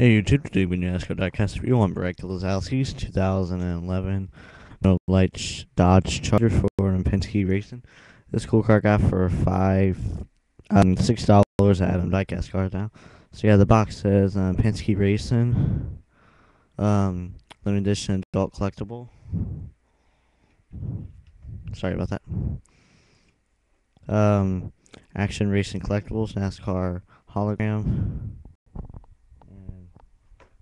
Hey YouTube, today we NASCAR diecast review on Brad Keselowski's 2011 Miller Lite Dodge Charger for Penske Racing. This cool car got for five, um, six dollars at Adam Diecast Cars now. So yeah, the box says um, Penske Racing, um, limited edition adult collectible. Sorry about that. Um, Action Racing Collectibles, NASCAR hologram.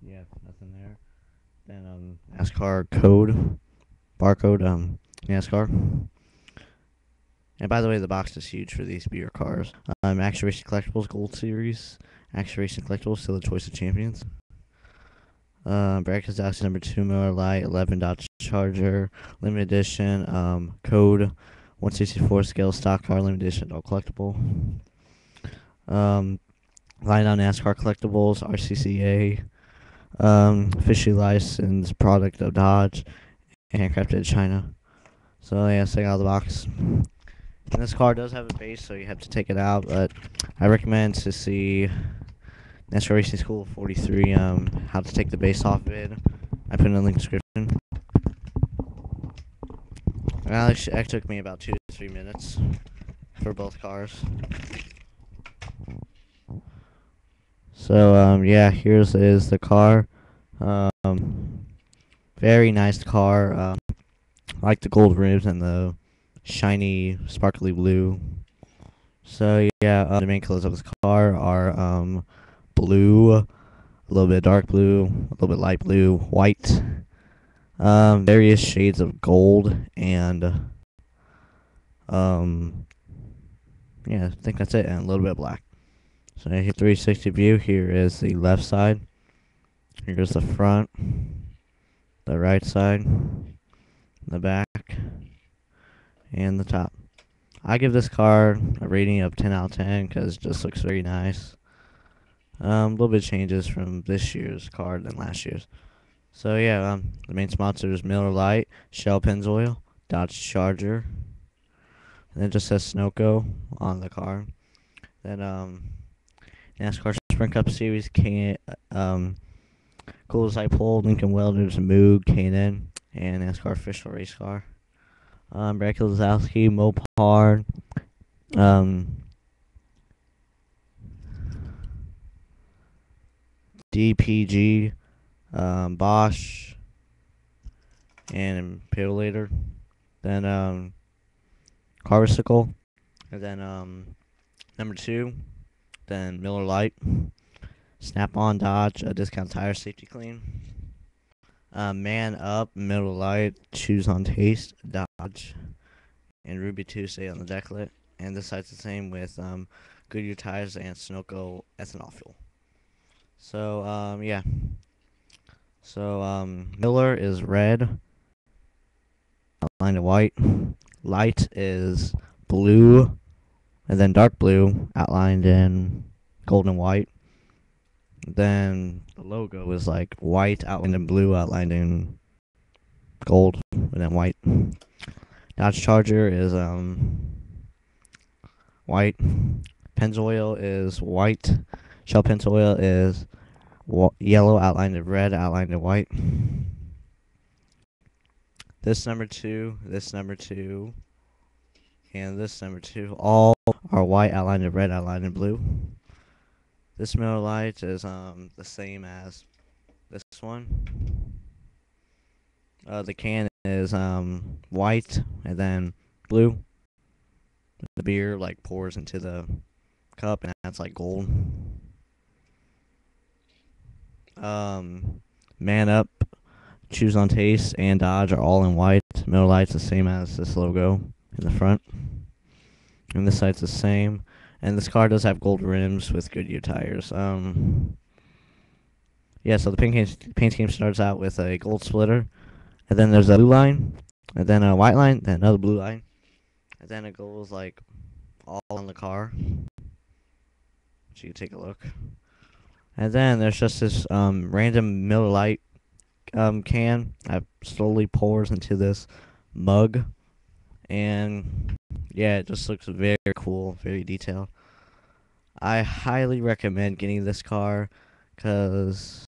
Yeah, nothing there. Then um NASCAR code, barcode, um NASCAR. And by the way, the box is huge for these beer cars. Um, Action Racing Collectibles Gold Series, Action Racing Collectibles still the choice of champions. Um, Brad Keselowski number two Miller Lite 11 Dodge Charger limited edition. Um, code 164 scale stock car limited edition all collectible. Um, Lionel NASCAR collectibles RCCA. Um, officially licensed product of Dodge, handcrafted in China. So yeah, take out of the box. And this car does have a base, so you have to take it out. But I recommend to see NASCAR Racing School 43 um how to take the base off of it. I put in the link description. Well, it took me about two to three minutes for both cars. So um yeah, here's is the car. Um very nice car. Um I like the gold rims and the shiny sparkly blue. So yeah, uh, the main colors of this car are um blue, a little bit dark blue, a little bit light blue, white, um various shades of gold and um yeah, I think that's it and a little bit black. So here 360 view, here is the left side. Here's the front, the right side, the back, and the top. I give this car a rating of 10 out of 10 because it just looks very nice. Um, a little bit changes from this year's car than last year's. So yeah, um, the main sponsor is Miller Lite, Shell Pennzoil, Dodge Charger, and it just says Sunoco on the car. Then um, NASCAR Sprint Cup Series, K um, Coolest I Pulled, Lincoln Welders, Moog, K&N, and NASCAR official race car. Um, Brad Keselowski, Mopar, um, DPG, um, Bosch, and Imperialator. Then um, and then um, number two, then Miller Lite, Snap On Dodge, a discount tire Safety-Kleen. Uh, Man Up, Miller Lite, Choose on Taste, Dodge, and Ruby Tuesday on the decklid. And this side's the same with um, Goodyear tires and Sunoco ethanol fuel. So um, yeah. So um, Miller is red, outlined in white. Light is blue, and then dark blue outlined in gold and white. Then the logo is like white outlined in blue, outlined in gold, and then white. Dodge Charger is um white. Pennzoil is white. Shell Pennzoil is yellow, outlined in red, outlined in white. This number two, this number two, and this number two all are white, outlined in red, outlined in blue. This Miller Lite is um the same as this one. Uh, the can is um white and then blue. The beer like pours into the cup and that's like gold. Um, Man Up, Choose on Taste, and Dodge are all in white. Miller Lite's the same as this logo in the front. And this side's the same. And this car does have gold rims with Goodyear tires. Um, yeah, so the paint scheme, starts out with a gold splitter, and then there's a blue line, and then a white line, then another blue line, and then it goes like all on the car. So you take a look. And then there's just this um, random Miller Lite um, can that slowly pours into this mug, and yeah, it just looks very cool, very detailed. I highly recommend getting this car because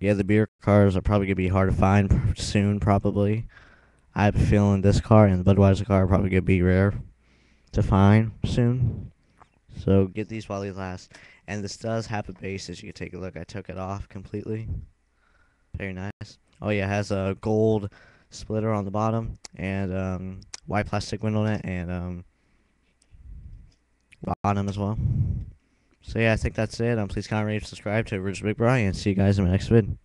yeah, the beer cars are probably gonna be hard to find soon. Probably, I have a feeling this car and the Budweiser car are probably gonna be rare to find soon. So get these while they last. And this does have a base, as you can take a look. I took it off completely. Very nice. Oh yeah, it has a gold splitter on the bottom and um, white plastic window net and um, bottom as well. So yeah, I think that's it. Um, please comment, rate, subscribe to Original Big Brian. And see you guys in my next vid.